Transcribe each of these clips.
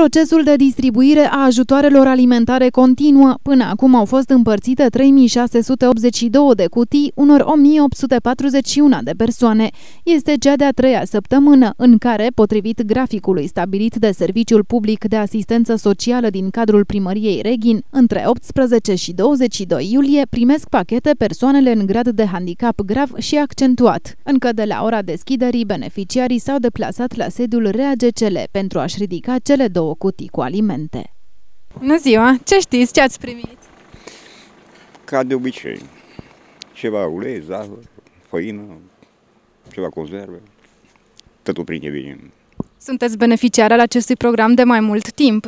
Procesul de distribuire a ajutoarelor alimentare continuă. Până acum au fost împărțite 3682 de cutii unor 1841 de persoane. Este cea de-a treia săptămână în care, potrivit graficului stabilit de Serviciul Public de Asistență Socială din cadrul primăriei Reghin, între 18 și 22 iulie primesc pachete persoanele în grad de handicap grav și accentuat. Încă de la ora deschiderii, beneficiarii s-au deplasat la sediul REAGCL pentru a-și ridica cele două două cutii cu alimente. Bună ziua! Ce știți? Ce ați primit? Ca de obicei. Ceva ulei, zahăr, făină, ceva conserve. Totul prin bine. Sunteți beneficiar al acestui program de mai mult timp.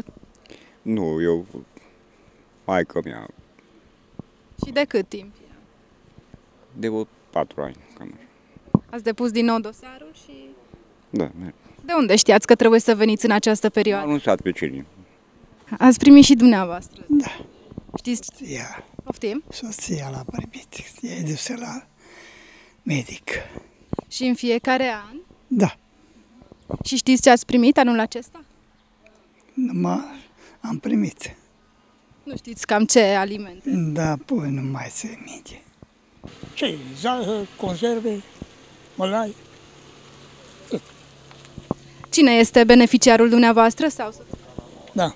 Nu, eu... Maica mea. Și de cât timp? De o patru ani, cam așa. Ați depus din nou dosarul și... Da, merg. De unde știați că trebuie să veniți în această Am perioadă? anunțat pe cine. Ați primit și dumneavoastră. Da, Știți? ea, Poftim? soția l-a primit, e dusă la medic. Și în fiecare an? Da, Și știți ce ați primit anul acesta? numai am primit. Nu știți cam ce alimente. Da, apoi nu mai se minte. Ce? Zahăr, conserve, mălai. Cine este beneficiarul dumneavoastră? sau? Da.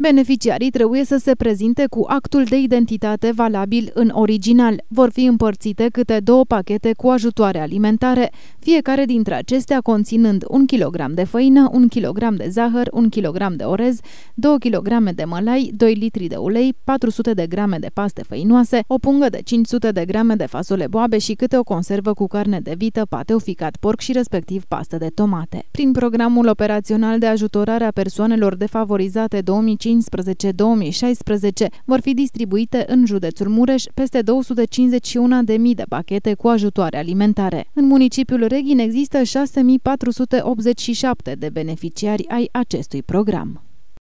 Beneficiarii trebuie să se prezinte cu actul de identitate valabil în original. Vor fi împărțite câte două pachete cu ajutoare alimentare, fiecare dintre acestea conținând 1 kg de făină, 1 kg de zahăr, 1 kg de orez, 2 kg de mălai, 2 litri de ulei, 400 de grame de paste făinoase, o pungă de 500 de grame de fasole boabe și câte o conservă cu carne de vită, pateu ficat porc și respectiv pastă de tomate. Prin programul operațional de ajutorare a persoanelor defavorizate 2015 2015-2016 vor fi distribuite în județul Mureș peste 251.000 de pachete cu ajutoare alimentare. În municipiul Reghin există 6.487 de beneficiari ai acestui program.